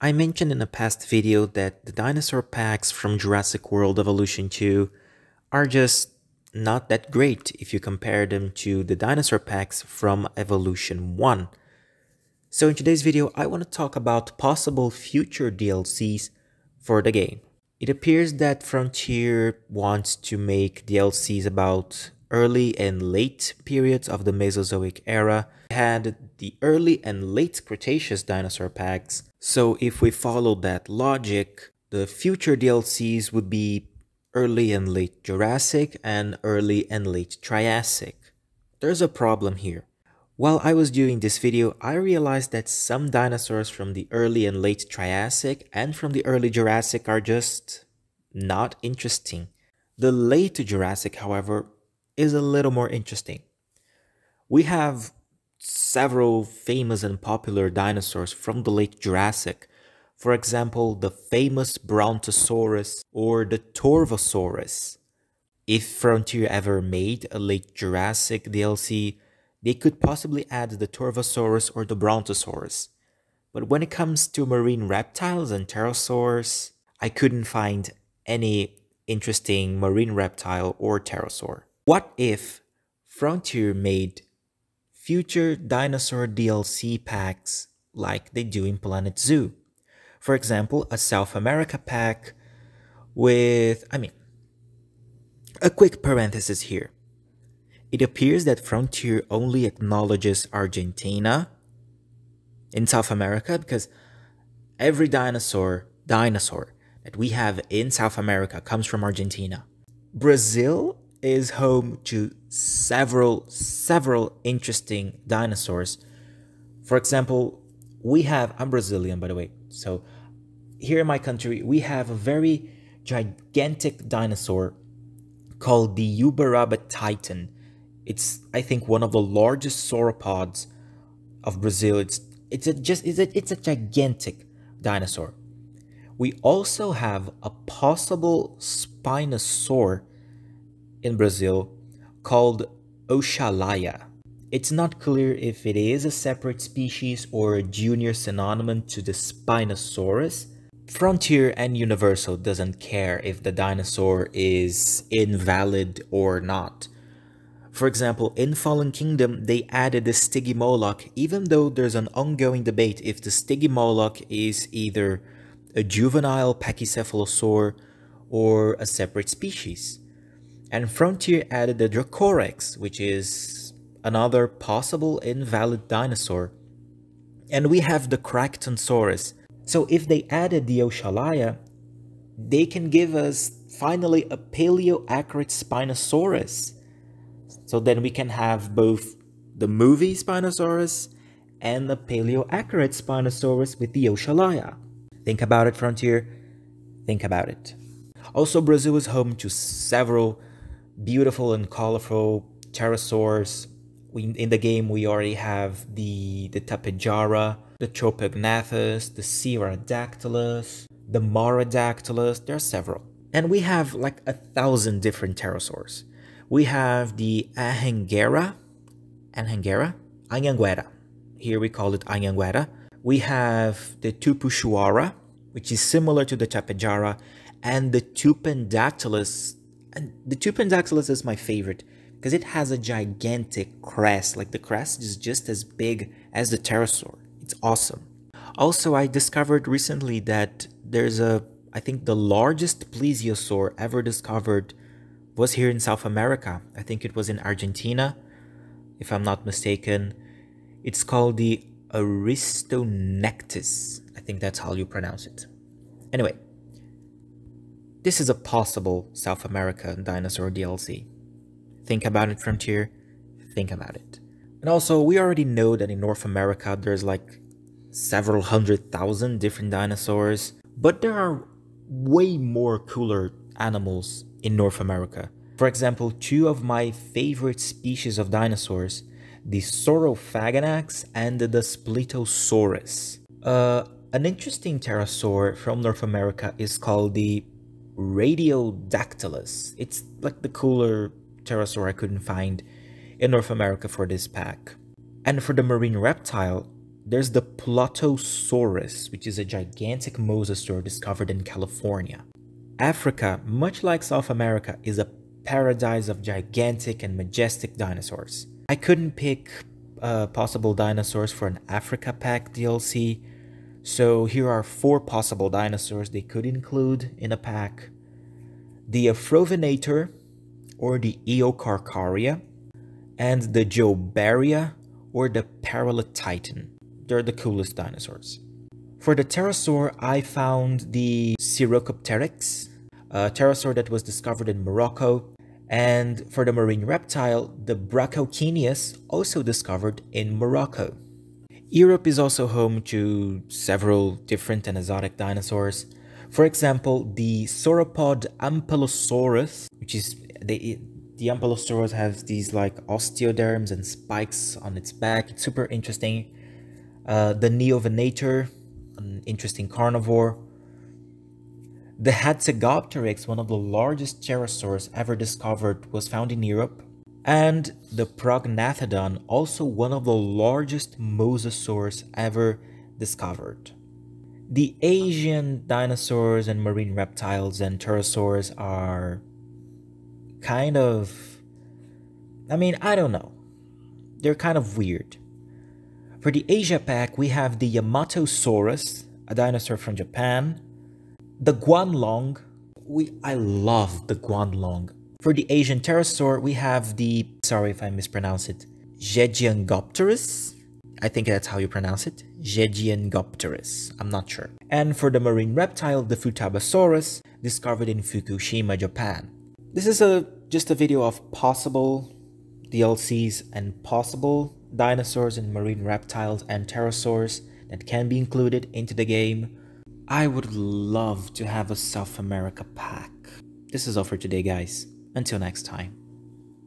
I mentioned in a past video that the dinosaur packs from Jurassic World Evolution 2 are just not that great if you compare them to the dinosaur packs from Evolution 1. So in today's video, I want to talk about possible future DLCs for the game. It appears that Frontier wants to make DLCs about early and late periods of the Mesozoic era had the early and late Cretaceous dinosaur packs. So if we follow that logic, the future DLCs would be early and late Jurassic and early and late Triassic. There's a problem here. While I was doing this video, I realized that some dinosaurs from the early and late Triassic and from the early Jurassic are just not interesting. The late Jurassic, however, is a little more interesting. We have several famous and popular dinosaurs from the late Jurassic. For example, the famous Brontosaurus or the Torvosaurus. If Frontier ever made a late Jurassic DLC, they could possibly add the Torvosaurus or the Brontosaurus. But when it comes to marine reptiles and pterosaurs, I couldn't find any interesting marine reptile or pterosaur. What if Frontier made future dinosaur DLC packs like they do in Planet Zoo? For example, a South America pack with, I mean, a quick parenthesis here. It appears that Frontier only acknowledges Argentina in South America because every dinosaur, dinosaur that we have in South America comes from Argentina. Brazil is home to several, several interesting dinosaurs. For example, we have, I'm Brazilian by the way, so here in my country, we have a very gigantic dinosaur called the Uberaba Titan. It's, I think, one of the largest sauropods of Brazil. It's, it's a just, it's a, it's a gigantic dinosaur. We also have a possible Spinosaur in Brazil called Oxalaia. It's not clear if it is a separate species or a junior synonym to the Spinosaurus. Frontier and Universal doesn't care if the dinosaur is invalid or not. For example, in Fallen Kingdom, they added the Stygimoloch, even though there's an ongoing debate if the Stygimoloch is either a juvenile pachycephalosaur or a separate species. And Frontier added the Dracorex, which is another possible invalid dinosaur. And we have the Kractonsaurus. So if they added the Oxalaia, they can give us finally a paleo-accurate Spinosaurus. So then we can have both the movie Spinosaurus and the paleo-accurate Spinosaurus with the Oxalaia. Think about it, Frontier. Think about it. Also, Brazil is home to several beautiful and colorful pterosaurs. We, in the game, we already have the, the Tapejara, the Tropognathus, the Cerradactylus, the Maurodactylus, there are several. And we have like a thousand different pterosaurs. We have the Anhanguera, Anhanguera, Anhanguera. Here we call it Anhanguera. We have the Tupuxuara, which is similar to the Tapejara, and the Tupandactylus and the Tupandactylus is my favorite because it has a gigantic crest. Like the crest is just as big as the pterosaur. It's awesome. Also, I discovered recently that there's a, I think the largest plesiosaur ever discovered was here in South America. I think it was in Argentina, if I'm not mistaken. It's called the Aristonectes. I think that's how you pronounce it. Anyway, this is a possible South America dinosaur DLC. Think about it, Frontier. Think about it. And also, we already know that in North America there's like several hundred thousand different dinosaurs, but there are way more cooler animals in North America. For example, two of my favorite species of dinosaurs, the Saurophaganax and the Spletosaurus. Uh, an interesting pterosaur from North America is called the Radiodactylus. It's like the cooler pterosaur I couldn't find in North America for this pack. And for the marine reptile, There's the Plotosaurus, which is a gigantic mosasaur discovered in California. Africa, much like South America, is a paradise of gigantic and majestic dinosaurs. I couldn't pick uh, possible dinosaurs for an Africa Pack DLC, so here are four possible dinosaurs they could include in a pack. The Afrovenator, or the Eocarcharia, and the Jobaria, or the Paralititan. They're the coolest dinosaurs. For the pterosaur, I found the Siroccopteryx, a pterosaur that was discovered in Morocco, and for the marine reptile, the Brachauchenius, also discovered in Morocco. Europe is also home to several different and exotic dinosaurs. For example, the sauropod Ampelosaurus, which is the the has these like osteoderms and spikes on its back. It's super interesting. Uh, the Neovenator, an interesting carnivore. The Hatzegopteryx, one of the largest pterosaurs ever discovered, was found in Europe. And the Prognathodon, also one of the largest mosasaurs ever discovered. The Asian dinosaurs and marine reptiles and pterosaurs are kind of. I mean, I don't know. They're kind of weird. For the Asia pack, we have the Yamatosaurus, a dinosaur from Japan, the Guanlong, we I love the Guanlong. For the Asian pterosaur, we have the, sorry if I mispronounce it, Zhejiangopterus. I think that's how you pronounce it. Zhejiangopterus. I'm not sure. And for the marine reptile, the Futabasaurus, discovered in Fukushima, Japan. This is a just a video of possible DLCs and possible dinosaurs and marine reptiles and pterosaurs that can be included into the game. I would love to have a South America pack. This is all for today guys. Until next time.